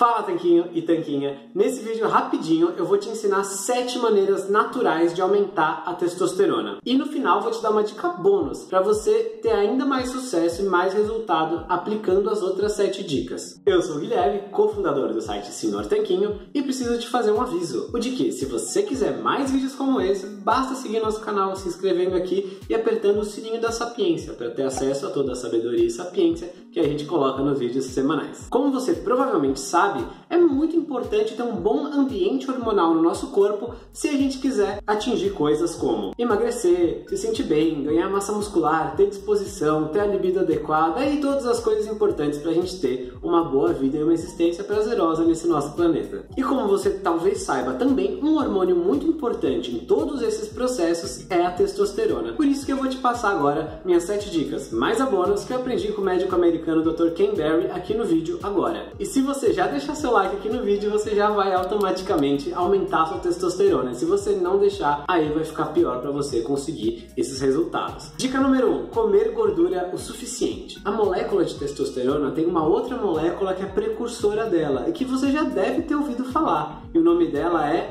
Fala Tanquinho e Tanquinha! Nesse vídeo rapidinho eu vou te ensinar 7 maneiras naturais de aumentar a testosterona. E no final vou te dar uma dica bônus para você ter ainda mais sucesso e mais resultado aplicando as outras 7 dicas. Eu sou o Guilherme, cofundador do site Senhor Tanquinho e preciso te fazer um aviso. O de que se você quiser mais vídeos como esse, basta seguir nosso canal, se inscrevendo aqui e apertando o sininho da sapiência para ter acesso a toda a sabedoria e sapiência que a gente coloca nos vídeos semanais. Como você provavelmente sabe, sabe? É muito importante ter um bom ambiente hormonal no nosso corpo se a gente quiser atingir coisas como emagrecer, se sentir bem, ganhar massa muscular, ter disposição, ter a libido adequada e todas as coisas importantes para a gente ter uma boa vida e uma existência prazerosa nesse nosso planeta. E como você talvez saiba também, um hormônio muito importante em todos esses processos é a testosterona. Por isso que eu vou te passar agora minhas 7 dicas mais a bônus que eu aprendi com o médico americano Dr. Ken Berry aqui no vídeo agora. E se você já deixar seu like aqui no vídeo, você já vai automaticamente aumentar sua testosterona. Se você não deixar, aí vai ficar pior para você conseguir esses resultados. Dica número 1: um, comer gordura o suficiente. A molécula de testosterona tem uma outra molécula que é precursora dela e que você já deve ter ouvido falar. E o nome dela é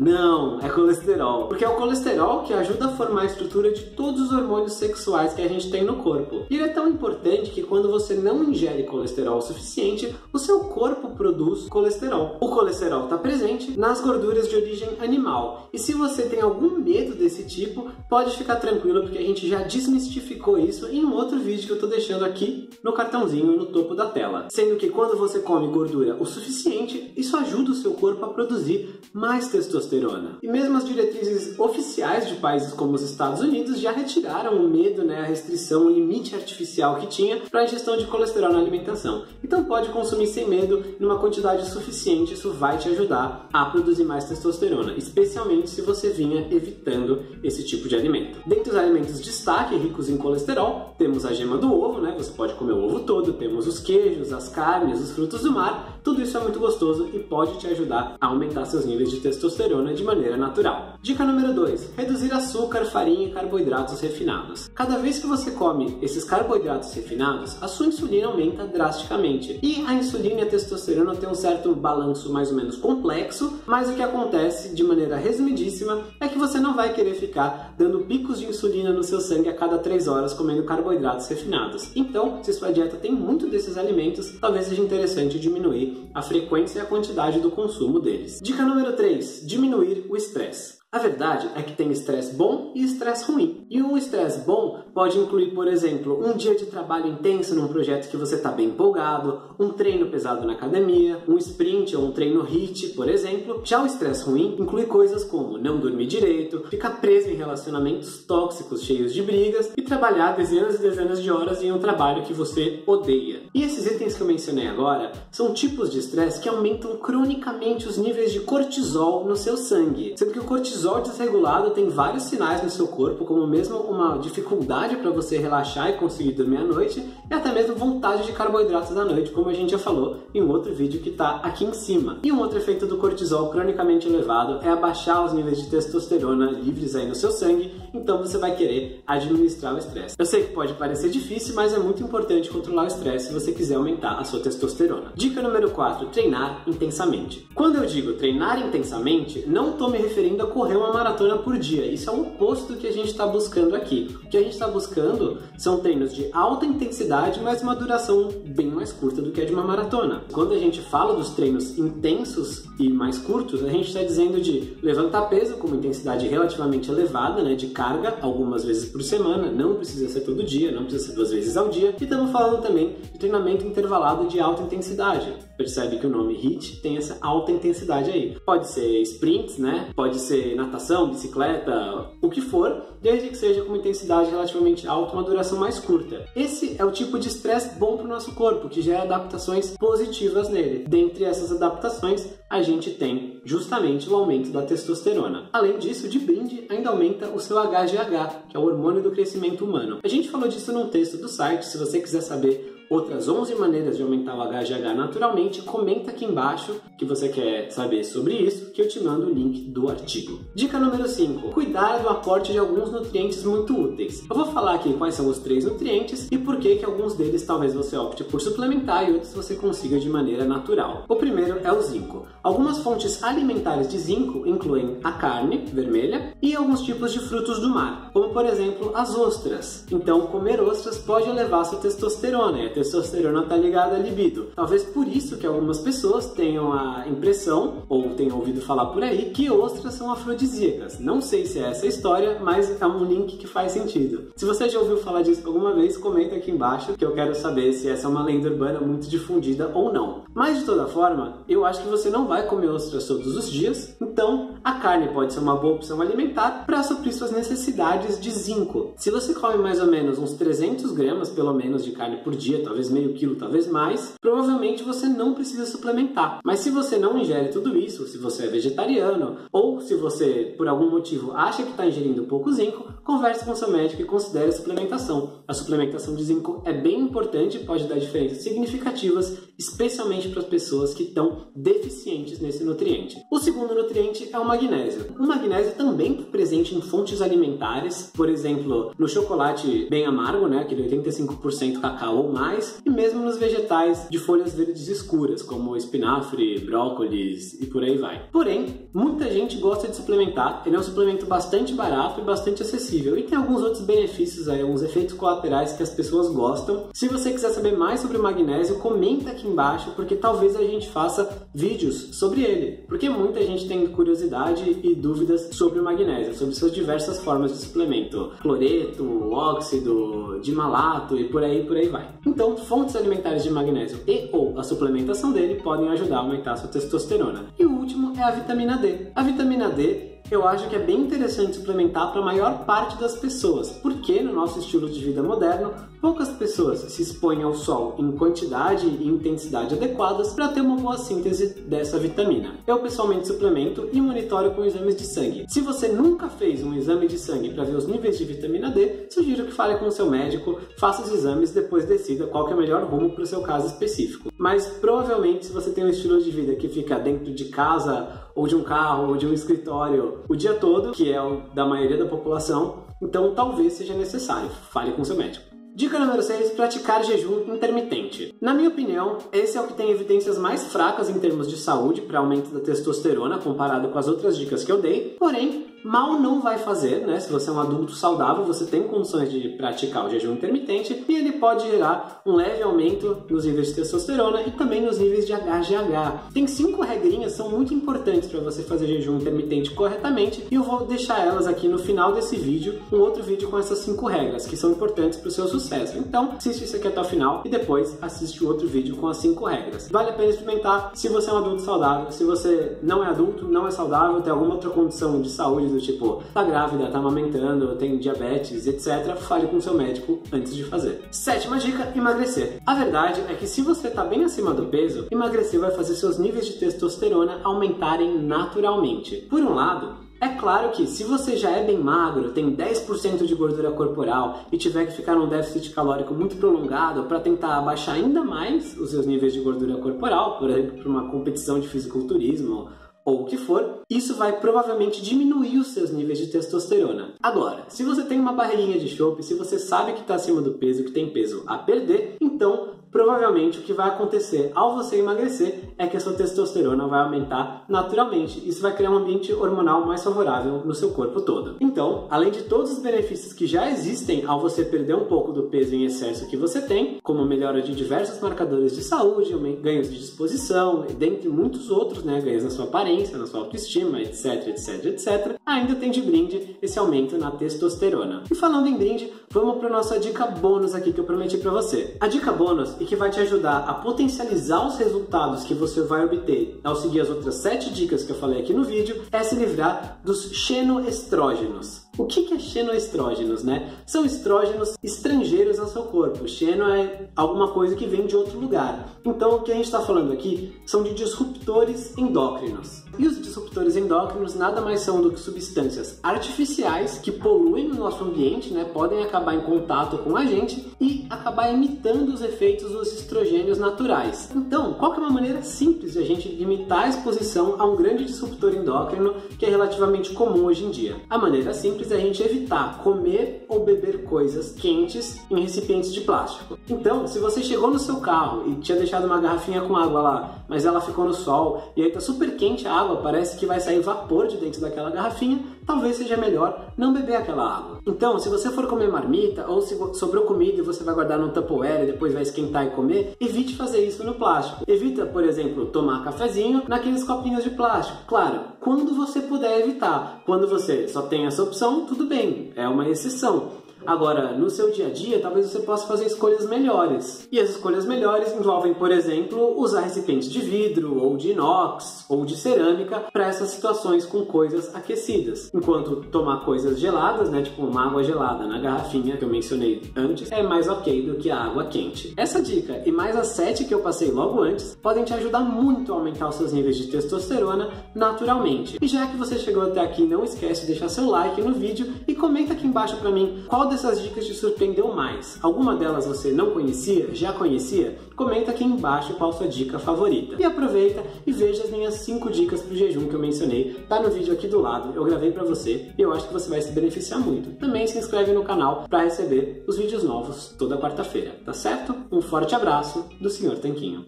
não, é colesterol. Porque é o colesterol que ajuda a formar a estrutura de todos os hormônios sexuais que a gente tem no corpo. E ele é tão importante que quando você não ingere colesterol o suficiente, o seu corpo produz colesterol. O colesterol está presente nas gorduras de origem animal. E se você tem algum medo desse tipo, pode ficar tranquilo porque a gente já desmistificou isso em um outro vídeo que eu estou deixando aqui no cartãozinho no topo da tela. Sendo que quando você come gordura o suficiente, isso ajuda o seu corpo a produzir mais testosterona. E mesmo as diretrizes oficiais de países como os Estados Unidos já retiraram o medo, né, a restrição, o limite artificial que tinha para a ingestão de colesterol na alimentação. Então pode consumir sem medo, numa quantidade suficiente, isso vai te ajudar a produzir mais testosterona, especialmente se você vinha evitando esse tipo de alimento. Dentre os alimentos de destaque ricos em colesterol, temos a gema do ovo, né? Você pode comer o ovo todo, temos os queijos, as carnes, os frutos do mar, tudo isso é muito gostoso e pode te ajudar a aumentar seus níveis de testosterona de maneira natural. Dica número 2: reduzir açúcar, farinha e carboidratos refinados. Cada vez que você come esses carboidratos refinados, a sua insulina aumenta drasticamente. E a insulina e a testosterona têm um certo balanço mais ou menos complexo, mas o que acontece de maneira resumidíssima é que você não vai querer ficar dando picos de insulina no seu sangue a cada 3 horas comendo carboidratos refinados. Então, se sua dieta tem muito desses alimentos, talvez seja interessante diminuir a frequência e a quantidade do consumo deles. Dica número 3: diminuir diminuir o estresse. A verdade é que tem estresse bom e estresse ruim. E um estresse bom pode incluir, por exemplo, um dia de trabalho intenso num projeto que você está bem empolgado, um treino pesado na academia, um sprint ou um treino HIIT, por exemplo. Já o estresse ruim inclui coisas como não dormir direito, ficar preso em relacionamentos tóxicos cheios de brigas e trabalhar dezenas e dezenas de horas em um trabalho que você odeia. E esses itens que eu mencionei agora são tipos de estresse que aumentam cronicamente os níveis de cortisol no seu sangue, sendo que o cortisol cortisol desregulado tem vários sinais no seu corpo, como mesmo uma dificuldade para você relaxar e conseguir dormir à noite, e até mesmo vontade de carboidratos à noite, como a gente já falou em um outro vídeo que está aqui em cima. E um outro efeito do cortisol cronicamente elevado é abaixar os níveis de testosterona livres aí no seu sangue, então você vai querer administrar o estresse. Eu sei que pode parecer difícil, mas é muito importante controlar o estresse se você quiser aumentar a sua testosterona. Dica número 4: treinar intensamente. Quando eu digo treinar intensamente, não estou me referindo a correr correr uma maratona por dia. Isso é o oposto do que a gente está buscando aqui. O que a gente está buscando são treinos de alta intensidade, mas uma duração bem mais curta do que a de uma maratona. Quando a gente fala dos treinos intensos e mais curtos, a gente está dizendo de levantar peso com uma intensidade relativamente elevada, né, de carga, algumas vezes por semana, não precisa ser todo dia, não precisa ser duas vezes ao dia. E estamos falando também treinamento intervalado de alta intensidade. Percebe que o nome HIIT tem essa alta intensidade aí. Pode ser sprints, né? Pode ser natação, bicicleta, o que for, desde que seja com uma intensidade relativamente alta, uma duração mais curta. Esse é o tipo de estresse bom para o nosso corpo, que gera adaptações positivas nele. Dentre essas adaptações, a gente tem justamente o aumento da testosterona. Além disso, de brinde, ainda aumenta o seu HGH, que é o hormônio do crescimento humano. A gente falou disso num texto do site, se você quiser saber outras 11 maneiras de aumentar o HGH naturalmente, comenta aqui embaixo que você quer saber sobre isso, que eu te mando o link do artigo. Dica número 5. Cuidar do aporte de alguns nutrientes muito úteis. Eu vou falar aqui quais são os três nutrientes e por que que alguns deles talvez você opte por suplementar e outros você consiga de maneira natural. O primeiro é o zinco. Algumas fontes alimentares de zinco incluem a carne vermelha e alguns tipos de frutos do mar, como por exemplo as ostras. Então, comer ostras pode elevar sua testosterona, e a testosterona está ligada à libido. Talvez por isso que algumas pessoas tenham a impressão, ou tenham ouvido falar por aí, que ostras são afrodisíacas. Não sei se é essa a história, mas é um link que faz sentido. Se você já ouviu falar disso alguma vez, comenta aqui embaixo que eu quero saber se essa é uma lenda urbana muito difundida ou não. Mas de toda forma, eu acho que você não vai comer ostras todos os dias, então a carne pode ser uma boa opção alimentar para suprir suas necessidades de zinco. Se você come mais ou menos uns 300 gramas, pelo menos, de carne por dia, talvez meio quilo, talvez mais, provavelmente você não precisa suplementar. Mas se você não ingere tudo isso, se você é vegetariano ou se você, por algum motivo, acha que está ingerindo pouco zinco, converse com seu médico e considere a suplementação. A suplementação de zinco é bem importante e pode dar diferenças significativas, especialmente para as pessoas que estão deficientes nesse nutriente. O segundo nutriente é o magnésio. O magnésio também é presente em fontes alimentares, por exemplo, no chocolate bem amargo, né, aquele 85% cacau ou mais, e mesmo nos vegetais de folhas verdes escuras, como espinafre, brócolis e por aí vai. Porém, muita gente gosta de suplementar, ele é um suplemento bastante barato e bastante acessível, e tem alguns outros benefícios aí, alguns efeitos colaterais que as pessoas gostam. Se você quiser saber mais sobre o magnésio, comenta aqui embaixo, porque talvez a gente faça vídeos sobre ele, porque muita gente tem curiosidade e dúvidas sobre o magnésio, sobre suas diversas formas de suplemento, cloreto, óxido, de malato e por aí por aí vai. Então, fontes alimentares de magnésio e ou a suplementação dele podem ajudar a aumentar a sua testosterona. E o último é a vitamina D. A vitamina D eu acho que é bem interessante suplementar para a maior parte das pessoas, porque no nosso estilo de vida moderno, poucas pessoas se expõem ao sol em quantidade e intensidade adequadas para ter uma boa síntese dessa vitamina. Eu pessoalmente suplemento e monitoro com exames de sangue. Se você nunca fez um exame de sangue para ver os níveis de vitamina D, sugiro que fale com seu médico, faça os exames e depois decida qual é o melhor rumo para o seu caso específico. Mas provavelmente se você tem um estilo de vida que fica dentro de casa ou de um carro, ou de um escritório o dia todo, que é o da maioria da população, então talvez seja necessário. Fale com seu médico. Dica número 6: praticar jejum intermitente. Na minha opinião, esse é o que tem evidências mais fracas em termos de saúde para aumento da testosterona comparado com as outras dicas que eu dei, porém, mal não vai fazer, né? Se você é um adulto saudável, você tem condições de praticar o jejum intermitente e ele pode gerar um leve aumento nos níveis de testosterona e também nos níveis de HGH. Tem cinco regrinhas são muito importantes para você fazer jejum intermitente corretamente e eu vou deixar elas aqui no final desse vídeo, um outro vídeo com essas cinco regras que são importantes para o seu sucesso. Então, assiste isso aqui até o final e depois assiste o outro vídeo com as cinco regras. Vale a pena experimentar se você é um adulto saudável, se você não é adulto, não é saudável, tem alguma outra condição de saúde do tipo, tá grávida, tá amamentando, tem diabetes, etc., fale com seu médico antes de fazer. Sétima dica: emagrecer. A verdade é que se você tá bem acima do peso, emagrecer vai fazer seus níveis de testosterona aumentarem naturalmente. Por um lado, é claro que se você já é bem magro, tem 10% de gordura corporal e tiver que ficar num déficit calórico muito prolongado para tentar abaixar ainda mais os seus níveis de gordura corporal, por exemplo, para uma competição de fisiculturismo ou o que for, isso vai provavelmente diminuir os seus níveis de testosterona. Agora, se você tem uma barriguinha de chope, se você sabe que está acima do peso, que tem peso a perder, então provavelmente o que vai acontecer ao você emagrecer é que a sua testosterona vai aumentar naturalmente. Isso vai criar um ambiente hormonal mais favorável no seu corpo todo. Então, além de todos os benefícios que já existem ao você perder um pouco do peso em excesso que você tem, como melhora de diversos marcadores de saúde, ganhos de disposição, dentre muitos outros, né, ganhos na sua aparência, na sua autoestima, etc, etc, etc, ainda tem de brinde esse aumento na testosterona. E falando em brinde, vamos para nossa dica bônus aqui que eu prometi para você. A dica bônus e que vai te ajudar a potencializar os resultados que você vai obter ao seguir as outras 7 dicas que eu falei aqui no vídeo é se livrar dos xenoestrógenos. O que é xenoestrógenos, né? São estrógenos estrangeiros ao seu corpo. Xeno é alguma coisa que vem de outro lugar. Então, o que a gente está falando aqui são de disruptores endócrinos. E os disruptores endócrinos nada mais são do que substâncias artificiais que poluem o nosso ambiente, né? Podem acabar em contato com a gente e acabar imitando os efeitos dos estrogênios naturais. Então, qual é uma maneira simples de a gente limitar a exposição a um grande disruptor endócrino que é relativamente comum hoje em dia? A maneira simples a gente evitar comer ou beber coisas quentes em recipientes de plástico. Então, se você chegou no seu carro e tinha deixado uma garrafinha com água lá, mas ela ficou no sol e aí tá super quente a água, parece que vai sair vapor de dentro daquela garrafinha, talvez seja melhor não beber aquela água. Então, se você for comer marmita ou se sobrou comida e você vai guardar no Tupperware e depois vai esquentar e comer, evite fazer isso no plástico. Evita, por exemplo, tomar cafezinho naqueles copinhos de plástico. Claro, quando você puder evitar. Quando você só tem essa opção, tudo bem, é uma exceção. Agora, no seu dia a dia, talvez você possa fazer escolhas melhores. E as escolhas melhores envolvem, por exemplo, usar recipientes de vidro, ou de inox, ou de cerâmica para essas situações com coisas aquecidas. Enquanto tomar coisas geladas, né, tipo uma água gelada na garrafinha que eu mencionei antes, é mais ok do que a água quente. Essa dica e mais as sete que eu passei logo antes podem te ajudar muito a aumentar os seus níveis de testosterona naturalmente. E já que você chegou até aqui, não esquece de deixar seu like no vídeo e comenta aqui embaixo para mim qual dessas dicas te surpreendeu mais? Alguma delas você não conhecia? Já conhecia? Comenta aqui embaixo qual sua dica favorita. E aproveita e veja as minhas 5 dicas para o jejum que eu mencionei. Tá no vídeo aqui do lado, eu gravei para você e eu acho que você vai se beneficiar muito. Também se inscreve no canal para receber os vídeos novos toda quarta-feira, tá certo? Um forte abraço do Sr. Tanquinho.